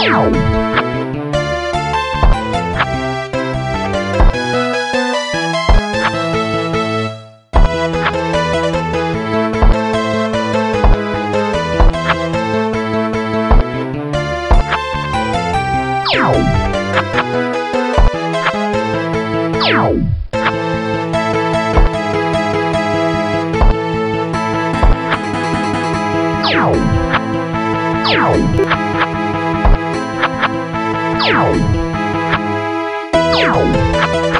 Ow! Tchau.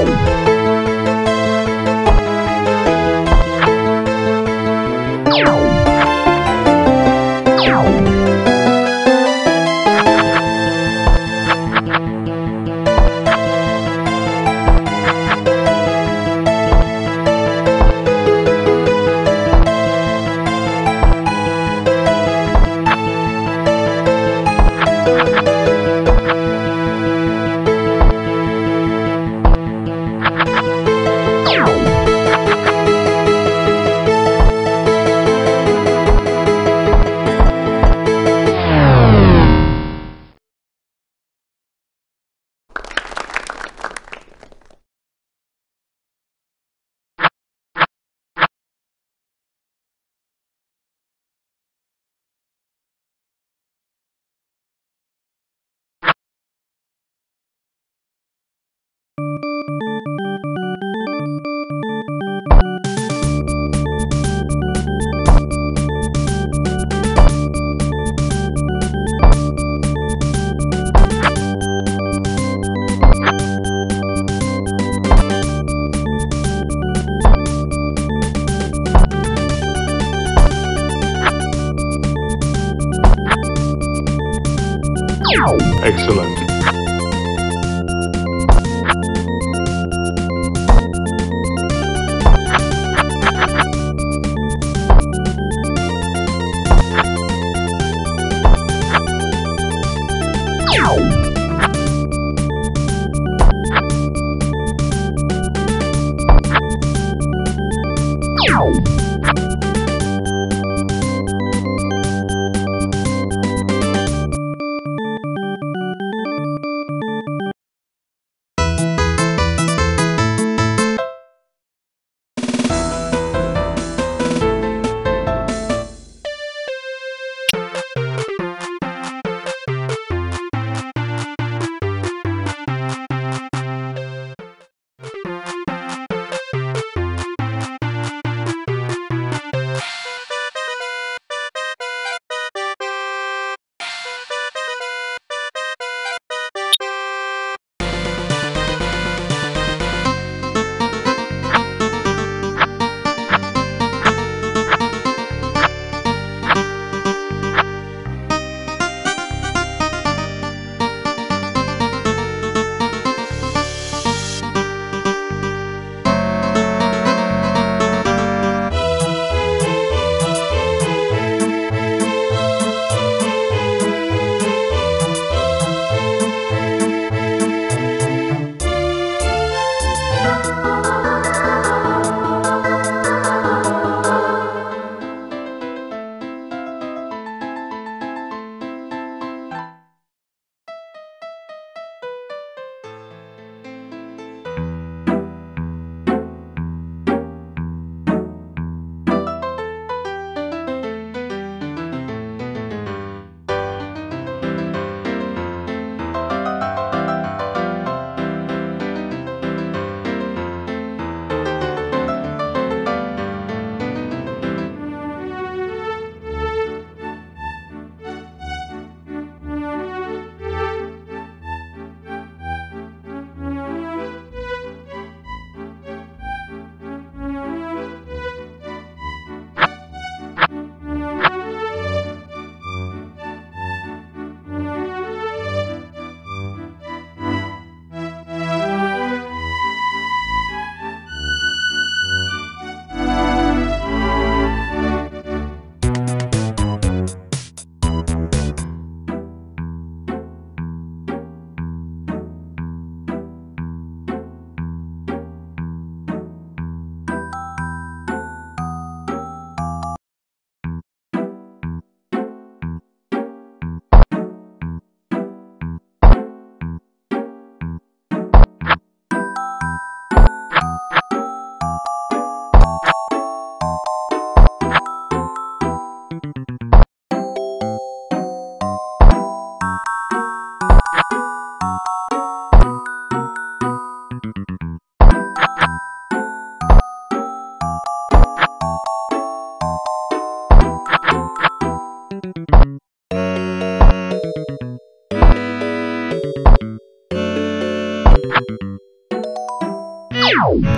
Excellent.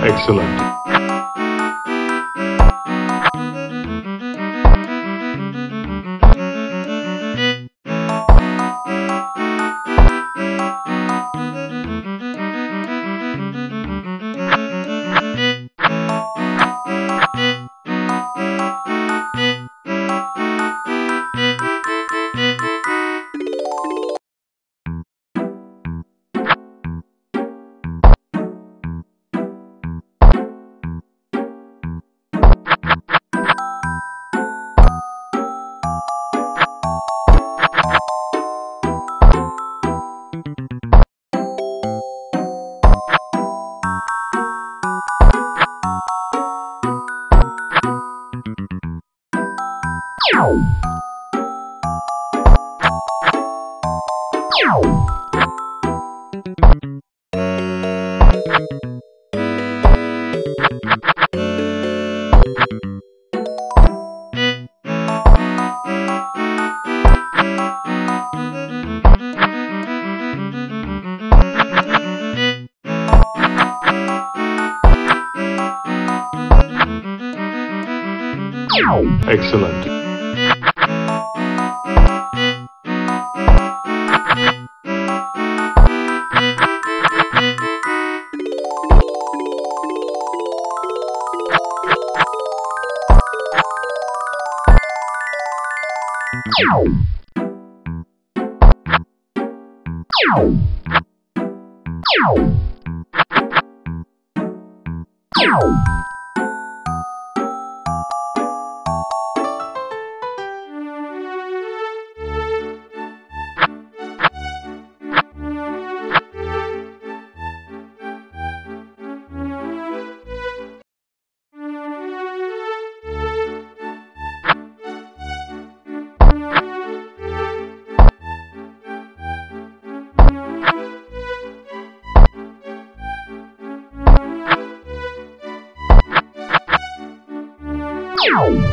Excellent. Excellent. Wow.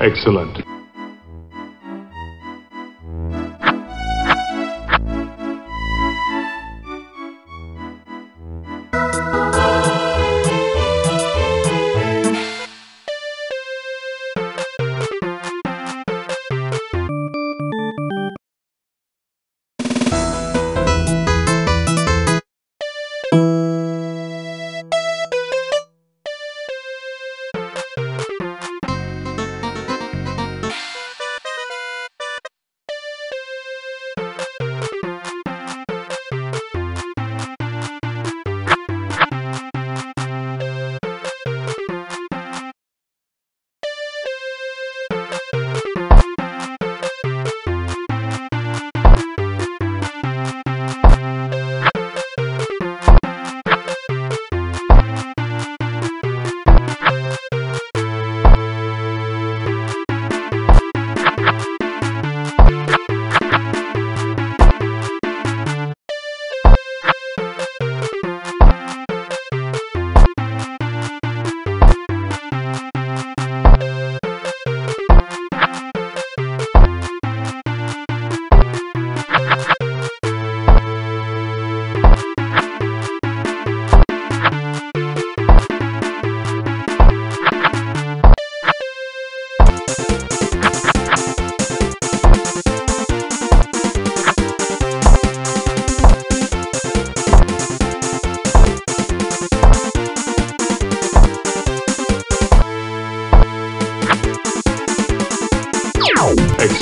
Excellent.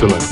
Excellent.